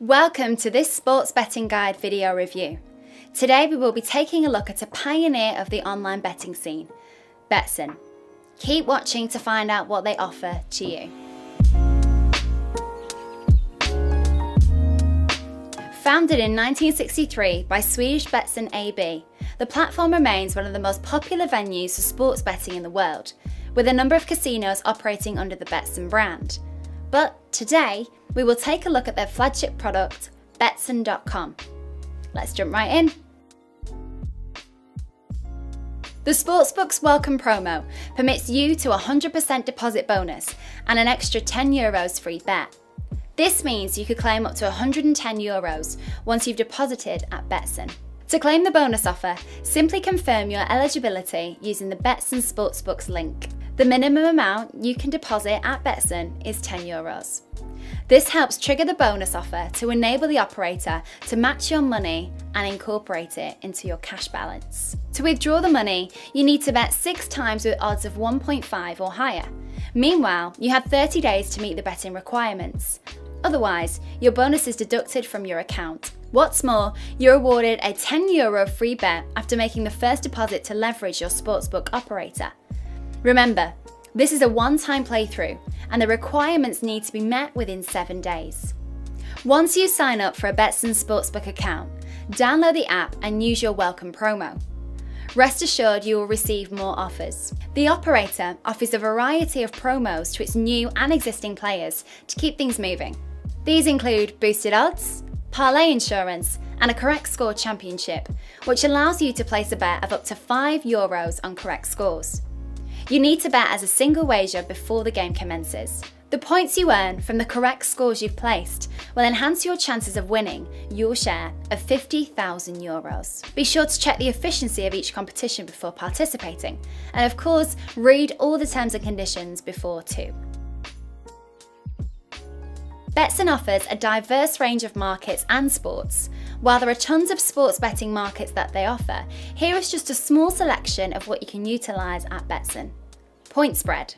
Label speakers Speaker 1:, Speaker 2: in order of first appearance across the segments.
Speaker 1: Welcome to this sports betting guide video review. Today we will be taking a look at a pioneer of the online betting scene, Betsson. Keep watching to find out what they offer to you. Founded in 1963 by Swedish Betsson AB, the platform remains one of the most popular venues for sports betting in the world, with a number of casinos operating under the Betsson brand. But today, we will take a look at their flagship product, Betsson.com. Let's jump right in. The Sportsbook's welcome promo permits you to 100% deposit bonus and an extra 10 euros free bet. This means you could claim up to 110 euros once you've deposited at Betsson. To claim the bonus offer, simply confirm your eligibility using the Betsson Sportsbook's link. The minimum amount you can deposit at Betsson is 10 euros. This helps trigger the bonus offer to enable the operator to match your money and incorporate it into your cash balance. To withdraw the money, you need to bet six times with odds of 1.5 or higher. Meanwhile, you have 30 days to meet the betting requirements. Otherwise, your bonus is deducted from your account. What's more, you're awarded a 10 euro free bet after making the first deposit to leverage your sportsbook operator. Remember, this is a one-time playthrough and the requirements need to be met within 7 days. Once you sign up for a Betsson Sportsbook account, download the app and use your welcome promo. Rest assured you will receive more offers. The operator offers a variety of promos to its new and existing players to keep things moving. These include boosted odds, parlay insurance, and a correct score championship, which allows you to place a bet of up to 5 euros on correct scores. You need to bet as a single wager before the game commences. The points you earn from the correct scores you've placed will enhance your chances of winning your share of 50,000 euros. Be sure to check the efficiency of each competition before participating, and of course, read all the terms and conditions before too. Betsson offers a diverse range of markets and sports. While there are tons of sports betting markets that they offer, here is just a small selection of what you can utilise at Betsson. Point spread,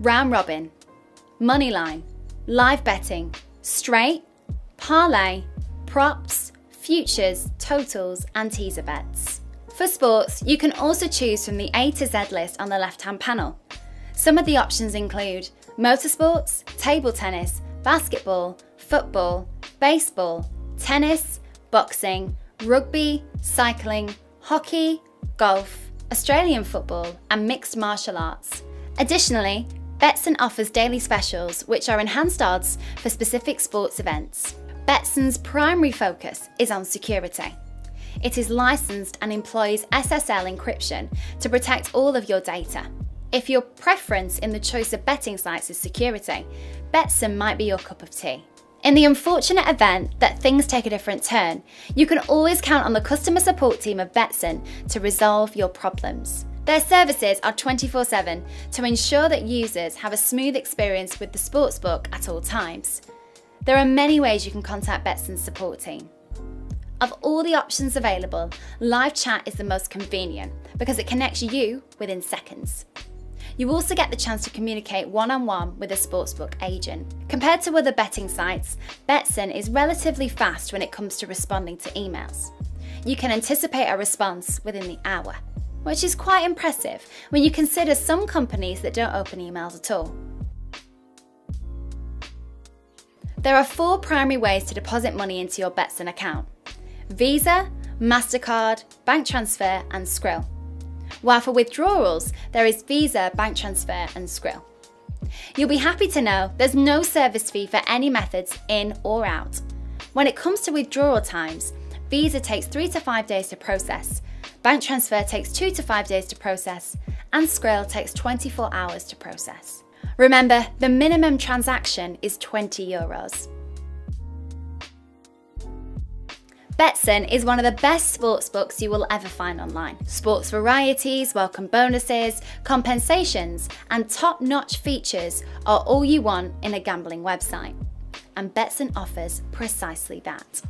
Speaker 1: round robin, money line, live betting, straight, parlay, props, futures, totals, and teaser bets. For sports, you can also choose from the A to Z list on the left hand panel. Some of the options include motorsports, table tennis, basketball, football, baseball, tennis, boxing, rugby, cycling, hockey, golf, Australian football, and mixed martial arts. Additionally, Betsson offers daily specials, which are enhanced odds for specific sports events. Betsson's primary focus is on security. It is licensed and employs SSL encryption to protect all of your data. If your preference in the choice of betting sites is security, Betsson might be your cup of tea. In the unfortunate event that things take a different turn, you can always count on the customer support team of Betsson to resolve your problems. Their services are 24 7 to ensure that users have a smooth experience with the sportsbook at all times. There are many ways you can contact Betsson's support team. Of all the options available, live chat is the most convenient because it connects you within seconds. You also get the chance to communicate one on one with a sportsbook agent. Compared to other betting sites, Betsson is relatively fast when it comes to responding to emails. You can anticipate a response within the hour, which is quite impressive when you consider some companies that don't open emails at all. There are four primary ways to deposit money into your Betsson account Visa, MasterCard, bank transfer, and Skrill while for withdrawals, there is Visa, bank transfer, and Skrill. You'll be happy to know there's no service fee for any methods in or out. When it comes to withdrawal times, Visa takes 3 to 5 days to process, bank transfer takes 2 to 5 days to process, and Skrill takes 24 hours to process. Remember, the minimum transaction is 20 euros. Betsson is one of the best sports books you will ever find online. Sports varieties, welcome bonuses, compensations, and top notch features are all you want in a gambling website. And Betsson offers precisely that.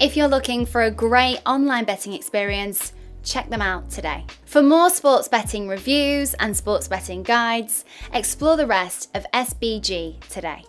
Speaker 1: If you're looking for a great online betting experience, check them out today. For more sports betting reviews and sports betting guides, explore the rest of SBG today.